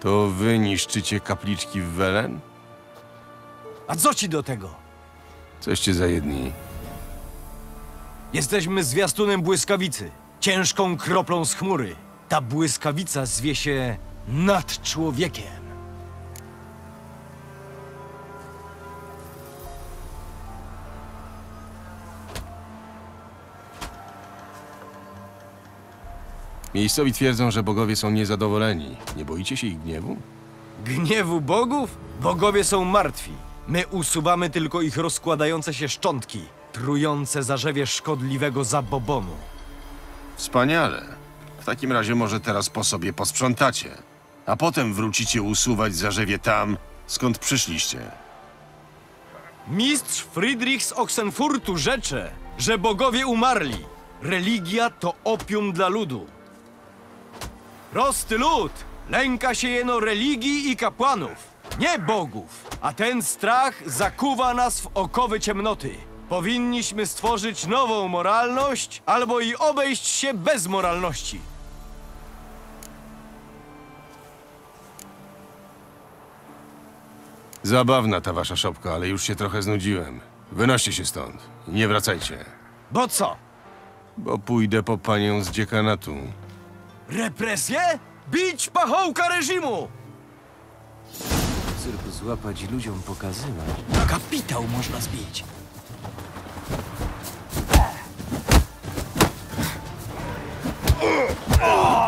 To wy niszczycie kapliczki w Welen? A co ci do tego? Coście za jedni. Jesteśmy zwiastunem błyskawicy, ciężką kroplą z chmury. Ta błyskawica zwie się nad człowiekiem. Miejscowi twierdzą, że bogowie są niezadowoleni. Nie boicie się ich gniewu? Gniewu bogów? Bogowie są martwi. My usuwamy tylko ich rozkładające się szczątki, trujące zarzewie szkodliwego zabobonu. Wspaniale. W takim razie może teraz po sobie posprzątacie. A potem wrócicie usuwać zarzewie tam, skąd przyszliście. Mistrz Friedrich z Oxenfurtu rzecze, że bogowie umarli. Religia to opium dla ludu. Prosty lud lęka się jeno religii i kapłanów, nie bogów. A ten strach zakuwa nas w okowy ciemnoty. Powinniśmy stworzyć nową moralność albo i obejść się bez moralności. Zabawna ta wasza szopka, ale już się trochę znudziłem. Wynoście się stąd. Nie wracajcie. Bo co? Bo pójdę po panią z dziekanatu. Represje? Bić pachołka reżimu! Cyrk złapać ludziom pokazywać. Kapitał można zbić. Oh!